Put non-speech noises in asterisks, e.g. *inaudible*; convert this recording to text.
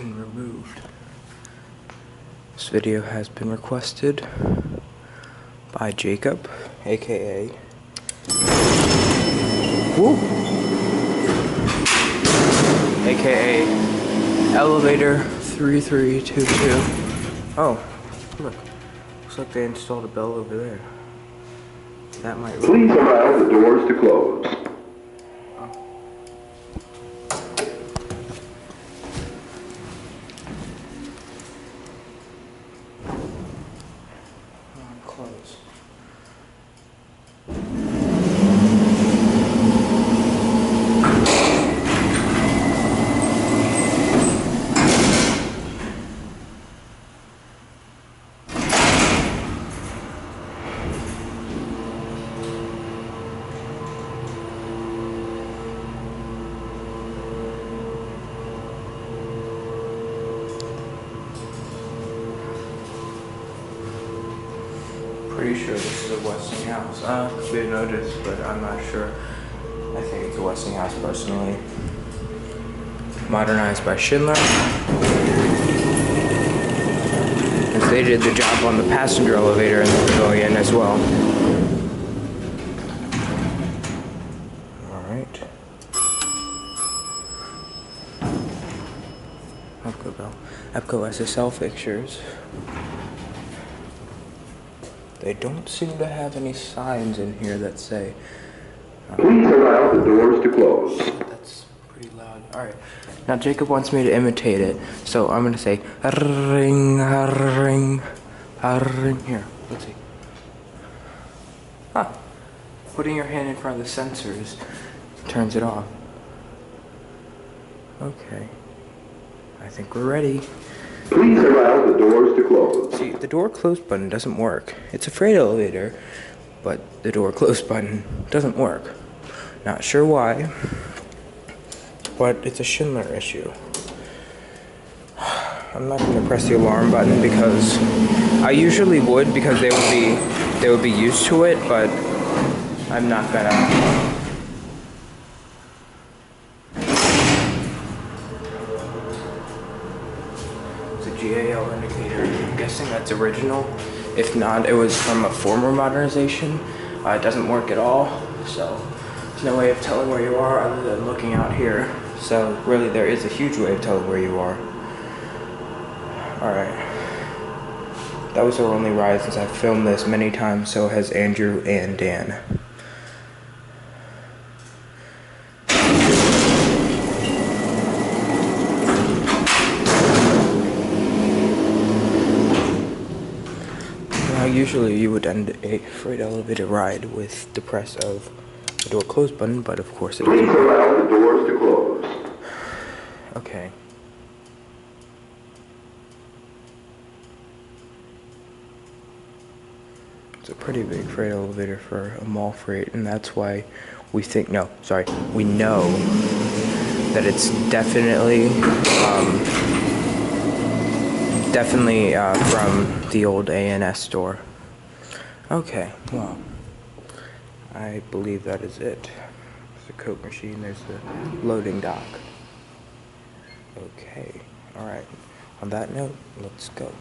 been removed. This video has been requested by Jacob, aka. Woo! AKA Elevator 3322. Oh, look. Looks like they installed a bell over there. That might Please allow the doors to close. close. Pretty sure this is a Westinghouse. Uh, be a but I'm not sure. I think it's a Westinghouse personally. Modernized by Schindler. As they did the job on the passenger elevator in the pavilion as well. Alright. Epco Bell. Epco SSL fixtures. They don't seem to have any signs in here that say. Uh, Please allow the doors to close. That's pretty loud. Alright. Now Jacob wants me to imitate it, so I'm gonna say ring, ring, ring. Here, let's see. Huh. Putting your hand in front of the sensors turns it off. Okay. I think we're ready. Please allow the doors to close. See, the door close button doesn't work. It's a freight elevator, but the door close button doesn't work. Not sure why, but it's a Schindler issue. *sighs* I'm not gonna press the alarm button because I usually would because they would be they would be used to it, but I'm not gonna. GAL indicator. I'm guessing that's original. If not, it was from a former modernization. Uh, it doesn't work at all, so there's no way of telling where you are other than looking out here. So really, there is a huge way of telling where you are. All right. That was our only ride since I've filmed this many times. So has Andrew and Dan. Now, usually you would end a freight elevator ride with the press of the door close button, but of course it Please doesn't. allow the doors to close. Okay. It's a pretty big freight elevator for a mall freight, and that's why we think, no, sorry, we know that it's definitely, um, definitely uh, from the old A&S store. Okay, well, I believe that is it. There's the Coke machine, there's the loading dock. Okay, alright. On that note, let's go.